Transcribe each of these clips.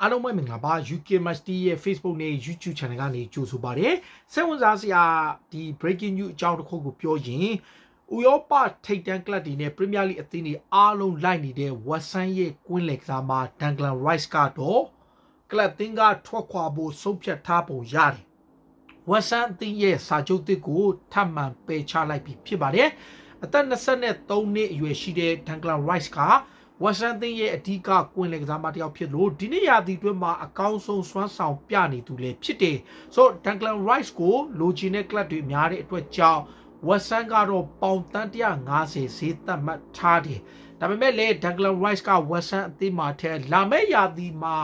အားလုံးပဲမင်္ဂလာပါ UK Must ရဲ့ Facebook နဲ့ YouTube Channel ကနေကြိုဆိုပါရစေစိတ်ဝင်စားစရာဒီ breaking news အကြောင်းတစ်ခုကိုပြောရင်ဥရောပထိပ်တန်းကလပ်တွေနဲ့ Premier League အသင်းတွေအားလုံးလိုက်နေတဲ့ Watson ရဲ့ကွင်းလယ်ကစားမှာ Declan Rice ကတော့ကလပ်သင်းကထွက်ခွာဖို့ဆုံးဖြတ်ထားပုံရတယ်ဝက်ဆန်အသင်းရဲ့စာချုပ်တစ်ကိုထပ်မံပယ်ချလိုက်ပြီဖြစ်ပါတယ်အသက်23နှစ်အရွယ်ရှိတဲ့ Declan Rice က ဝက်ဆန်သင်းရဲ့အဓိကကွင်းလယ်ကစားမတစ်ယောက်ဖြစ်လို့ဒီနေ့ရာသီတွင်းမှာအကောင်းဆုံးစွမ်းဆောင်ပြနေသူလည်းဖြစ်တယ်ဆိုတော့ Declan Rice ကိုလိုချင်တဲ့ကလပ်တွေများတဲ့အတွက်ကြောင့်ဝက်ဆန်ကတော့ပေါင်တန်း150ဈေးသတ်မှတ်ထားတယ်ဒါပေမဲ့လည်း Declan Rice ကဝက်ဆန်အသင်းမှာထဲလာမယ့်ရာသီမှာ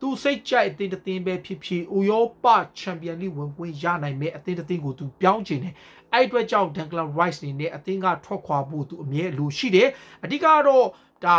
သူစိတ်ကြိုက်အသင်းတစ်သင်းပဲဖြစ်ဖြစ်ဥရောပချန်ပီယံလိဝင်ခွင့်ရနိုင်မဲ့အသင်းတစ်သင်းကိုသူပြောင်းချင်တယ်အဲ့အတွက်ကြောင့် Declan Rice နေနဲ့အသင်းကထွက်ခွာဖို့သူအမြဲလိုရှိတယ်အဓိကတော့ဒါ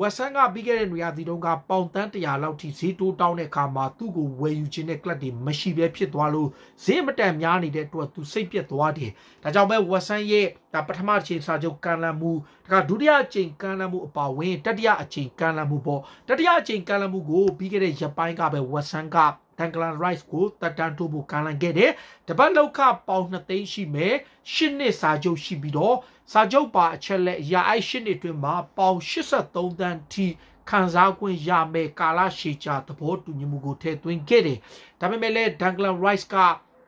ဝက်ဆန်ကပြီးခဲ့တဲ့နေရာဒီတုန်းကပေါင်တန်း100လောက်ထိဈေးတိုးတောင်းတဲ့အခါမှာသူ့ကိုဝယ်ယူခြင်းတဲ့ကလပ်တွေမရှိဘဲဖြစ်သွားလို့ဈေးမတန်များနေတဲ့အတွက်သူစိတ်ပြက်သွားတယ်။ဒါကြောင့်ပဲဝက်ဆန်ရဲ့ဒါပထမအချိန်စာချုပ်ကန်လန်မှုဒါကဒုတိယအချိန်ကန်လန်မှုအပါဝင်တတိယအချိန်ကန်လန်မှုပေါ့တတိယအချိန်ကန်လန်မှုကိုပြီးခဲ့တဲ့ရက်ပိုင်းကပဲဝက်ဆန်က တန်ကလန်ရိုက်စ်ကိုတက်တန်ထိုးဖို့ကန်လန်ခဲ့တယ်။တပတ်လောက်ခပေါင်2သိန်းရှိမယ်။ရှစ်နှစ်စာချုပ်ရှိပြီးတော့စာချုပ်ပါအချက်လက်ရာအိုက်ရှစ်နှစ်တွင်မှာပေါင်83တန်းထိခံစား권ရမယ်ကာလရှည်ကြာသဘောတူညီမှုကိုထည့်သွင်းခဲ့တယ်။ဒါပေမဲ့လည်းဒန်ကလန်ရိုက်စ်က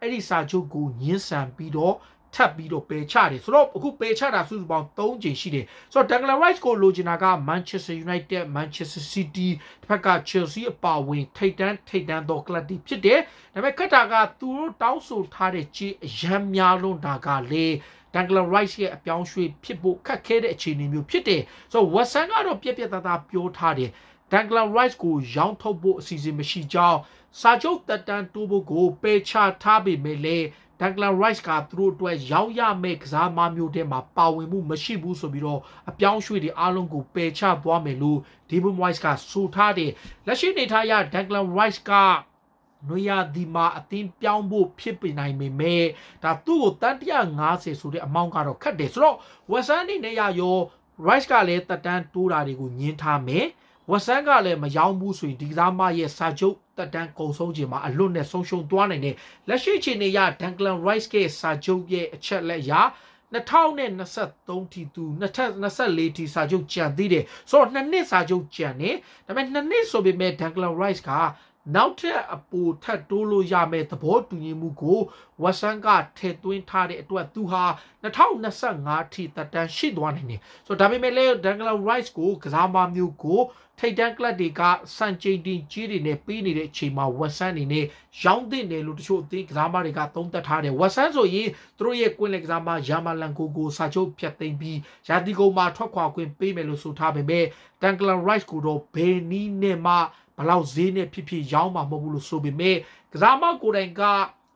အဲ့ဒီစာချုပ်ကိုညှင်းဆန်ပြီးတော့ ထပ်ပြီးတော့ပယ်ချတယ်ဆိုတော့အခုပယ်ချတာစုစုပေါင်း3ချိန်ရှိတယ်ဆိုတော့ Declan Rice ကိုလိုချင်တာက Manchester United Manchester City တစ်ဖက်က Chelsea အပါဝင်ထိပ်တန်းထိပ်တန်းသောကလပ်တွေဖြစ်တယ်ဒါပေမဲ့ခက်တာကသူတို့တောင်းဆိုထားတဲ့ကြီးအရန်များလုံးတာကလေဒန်ကလန်ရိုက်စ်ရဲ့အပြောင်းရွှေ့ဖြစ်ဖို့ခက်ခဲတဲ့အခြေအနေမျိုးဖြစ်တယ်ဆိုတော့ဝက်ဆန်ကတော့ပြက်ပြက်သားသားပြောထားတယ်ဒန်ကလန်ရိုက်စ်ကိုရောင်းထုတ်ဖို့အစီအစဉ်မရှိကြောင်းစာချုပ်တက်တန်တိုးဖို့ကိုပယ်ချထားပေမဲ့လည်း ဒန်ကလန်ရိုက်စ်ကသူတို့အတွက်ရောက်ရမယ့်ကစားမမျိုးတွေမှာပါဝင်မှုမရှိဘူးဆိုပြီးတော့အပြောင်းရွှေ့တွေအားလုံးကိုပယ်ချသွားမယ်လို့ဒီဘွန်ရိုက်စ်ကဆိုထားတယ်လက်ရှိနေထားရဒန်ကလန်ရိုက်စ်ကနွေရာဒီမှာအသင်းပြောင်းဖို့ဖြစ်ပြနိုင်ပေမဲ့ဒါသူ့ကိုတန်150ဆိုတဲ့အမောင်းကတော့ခက်တယ်ဆိုတော့ဝက်ဆန်အနေနဲ့ရရော rice ကလည်းတက်တန်းတိုးတာတွေကိုညင်းထားမယ် ဝက်ဆန်ကလည်းမယောင်းဘူးဆိုရင်ဒီကစားမရဲ့စာချုပ်တက်တန်းကုံဆုံးခြင်းမှာအလွတ်နဲ့ဆုံးရှုံးသွားနိုင်တယ်လက်ရှိချိန်နေရ Declan Rice ရဲ့စာချုပ်ရဲ့အချက်လက်ရာ2023ထိသူ2024ထိစာချုပ်ကြံသေးတယ်ဆိုတော့နှစ်နှစ်စာချုပ်ကြံနေဒါပေမဲ့နှစ်နှစ်ဆိုပေမဲ့ Declan Rice က နောက်ထပ်အပူထပ်တိုးလို့ရမယ့်သဘောတူညီမှုကိုဝက်ဆန်ကထည့်သွင်းထားတဲ့အတွက်သူဟာ2025ထိတက်တန်းရှိသွားနိုင်တယ်ဆိုတော့ဒါပေမဲ့လည်း Dangler Rice ကိုကစားမမျိုးကိုထိတ်တန်းကလပ်တွေကစံချိန်တင်ကြီးတွေနဲ့ပေးနေတဲ့အချိန်မှာဝက်ဆန်အနေနဲ့ရောင်းတင်တယ်လို့တချို့အသင်းကစားမတွေကသုံးသပ်ထားတယ်ဝက်ဆန်ဆိုရင်သူတို့ရဲ့ကွင်းလက်ကစားမယာမာလန်ကိုကိုစာချုပ်ဖြတ်သိမ်းပြီးရာသီကုန်မှာထွက်ခွာခွင့်ပေးမယ်လို့ဆိုထားပေမဲ့ Dangler Rice ကိုတော့ဘယ်နည်းနဲ့မှ ဘလောက်ဈေးနဲ့ဖြစ်ဖြစ်ရောင်းမှာမဟုတ်ဘူးလို့ဆိုပေမဲ့ကစားမကိုယ်တိုင်က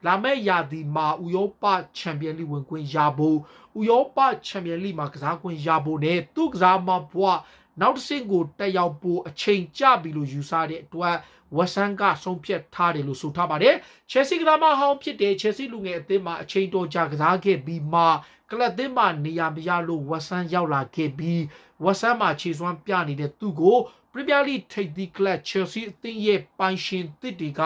လာမယ့်ရာသီမှာဥရောပချန်ပီယံလိဝင်ခွင့်ရဖို့ဥရောပချန်ပီယံလိမှာကစားခွင့်ရဖို့နဲ့သူ့ကစားမဘွားနောက်တစ်ဆင့်ကိုတက်ရောက်ဖို့အချိန်ကျပြီလို့ယူဆတဲ့အတွက်ဝက်ဆန်ကဆုံးဖြတ်ထားတယ်လို့ဆိုထားပါတယ်ချယ်ဆီကစားမဟောင်းဖြစ်တဲ့ချယ်ဆီလူငယ်အသင်းမှာအချိန်တော်ကြာကစားခဲ့ပြီးမှ ကလပ်သင်းမှာနေရာမရလို့ဝက်ဆန်ရောက်လာခဲ့ပြီးဝက်ဆန်မှာခြေစွမ်းပြနေတဲ့သူ့ကိုပရီးမီးယားလိထိပ်သီးကလပ်ချယ်ဆီအသင်းရဲ့ပိုင်ရှင်တစ်တွေက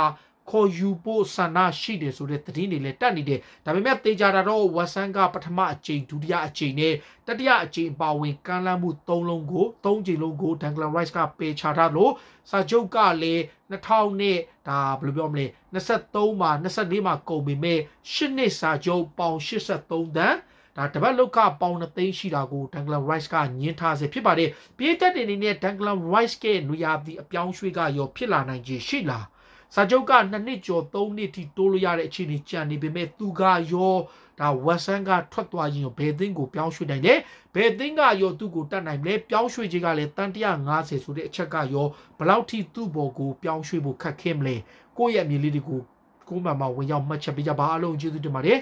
ခေါ်ယူဖို့ဆန္ဒရှိတယ်ဆိုတဲ့သတင်းတွေလည်းတက်နေတယ်ဒါပေမဲ့တေချာတာတော့ဝက်ဆန်ကပထမအကြိမ်ဒုတိယအကြိမ်နဲ့တတိယအကြိမ်ပါဝင်ကမ်းလှမ်းမှု၃လုံးကို၃ကြိမ်လုံးကိုဒန်ဂလန်ရိုက်စ်ကပေချထားလို့စာချုပ်ကလည်း2000နဲ့ဒါဘယ်လိုပြောမလဲ23မှာ24မှာကုန်ပြီမဲ့8နှစ်စာချုပ်ပေါင်83တန်း ဒါတပတ်လောက်ကပေါင်2သိန်းရှိတာကို Danglan Rice ကညင်းထားစေဖြစ်ပါတယ်ပြည်သက်တွေအနေနဲ့ Danglan Rice ကနွေရာသီအပြောင်းရွှေ့ကရောဖြစ်လာနိုင်ခြင်းရှိလားစာချုပ်က2နှစ်ကျော်3နှစ်ထိတိုးလို့ရတဲ့အခြေအနေကြံနေပေမဲ့သူကရောဒါဝက်ဆန်ကထွက်သွားရင်ဘယ်သင်းကိုပြောင်းရွှေ့နိုင်လဲဘယ်သင်းကရောသူ့ကိုတတ်နိုင်လဲပြောင်းရွှေ့ခြင်းကလည်းတန်150ဆိုတဲ့အချက်ကရောဘယ်လောက်ထိသူ့ဘော်ကိုပြောင်းရွှေ့ဖို့ခက်ခဲမလဲကိုယ့်ရဲ့အမြင်လေးတွေကိုကိုယ်မှမဝင်ရောက်မှတ်ချက်ပေးကြပါအလုံးကျေးဇူးတင်ပါတယ်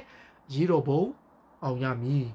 ရေတော်ဘုံ အောင်ရမည်